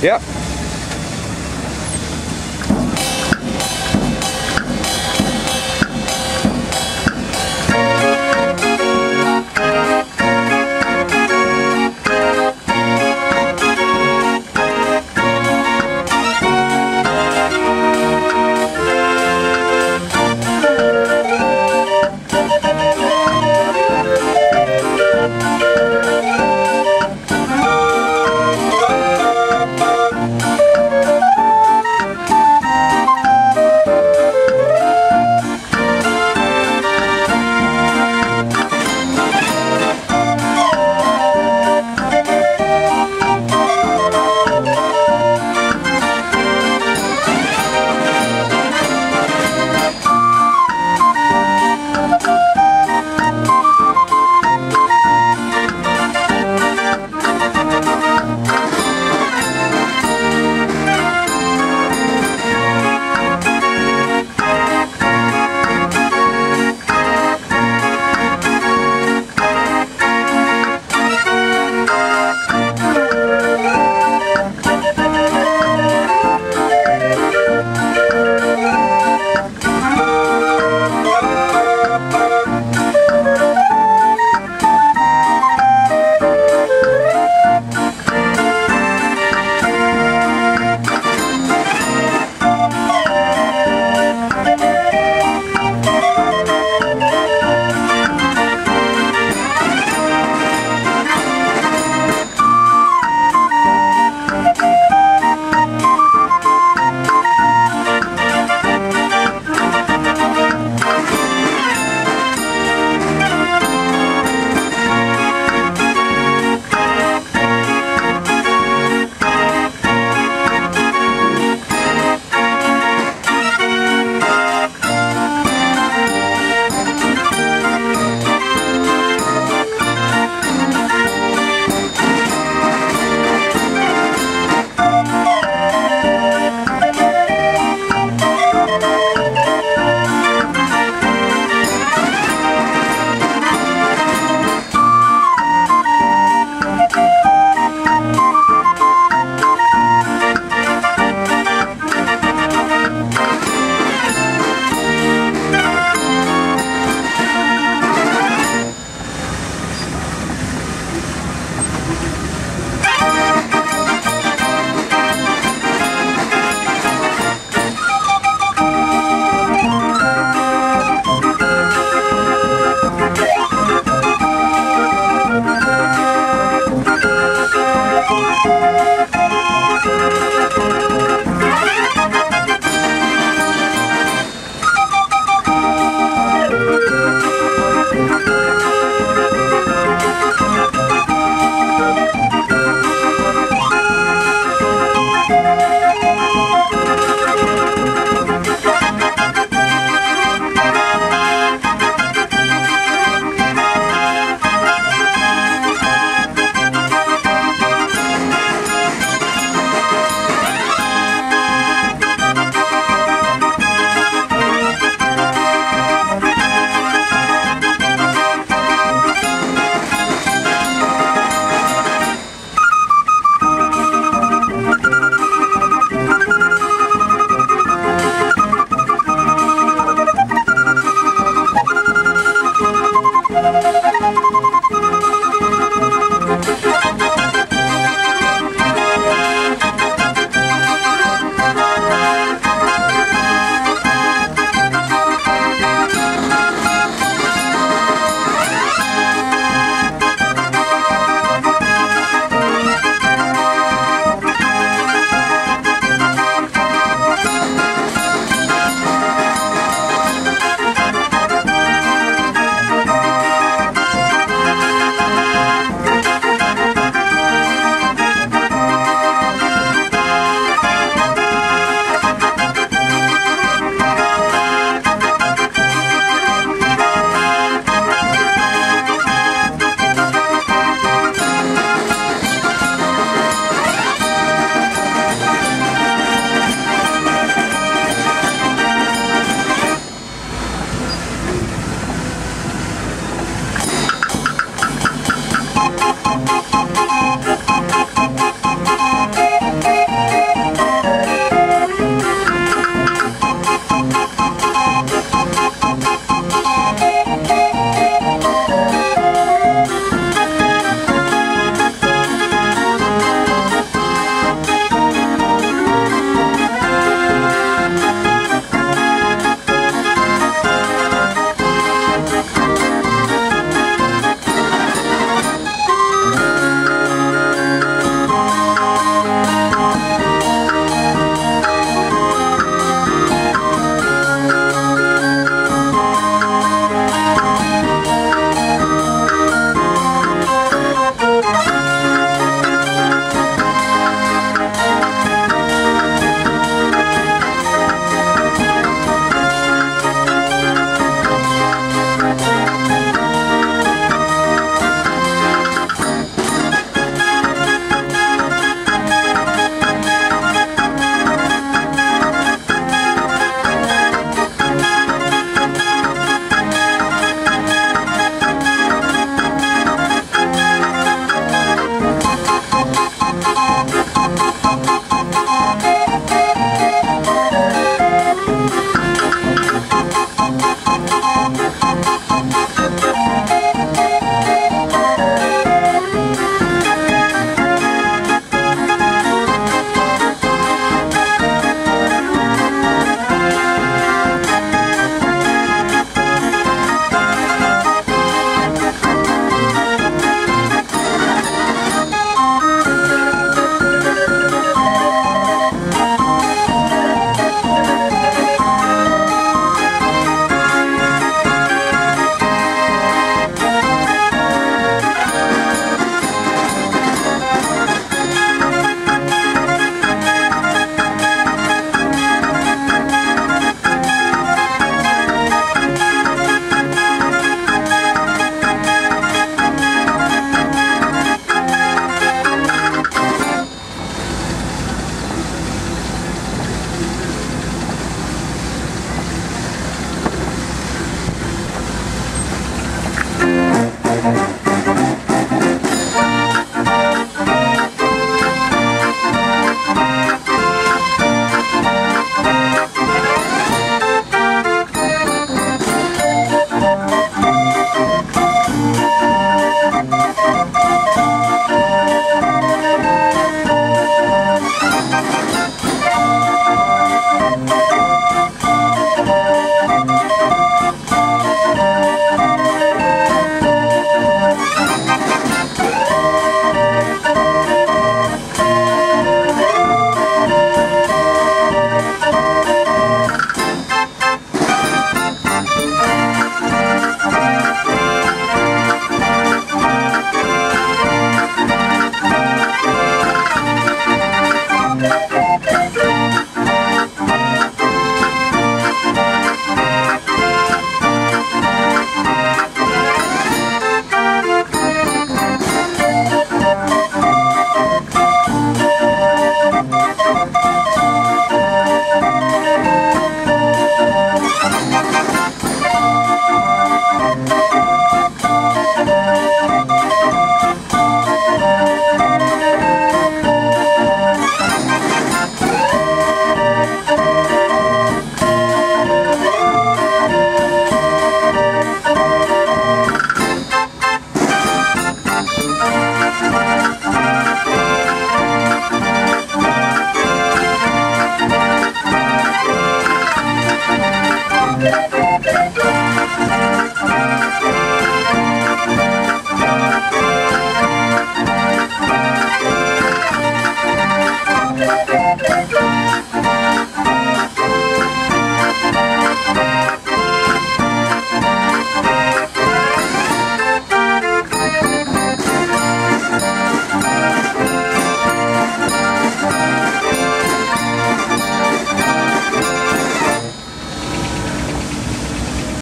Yep.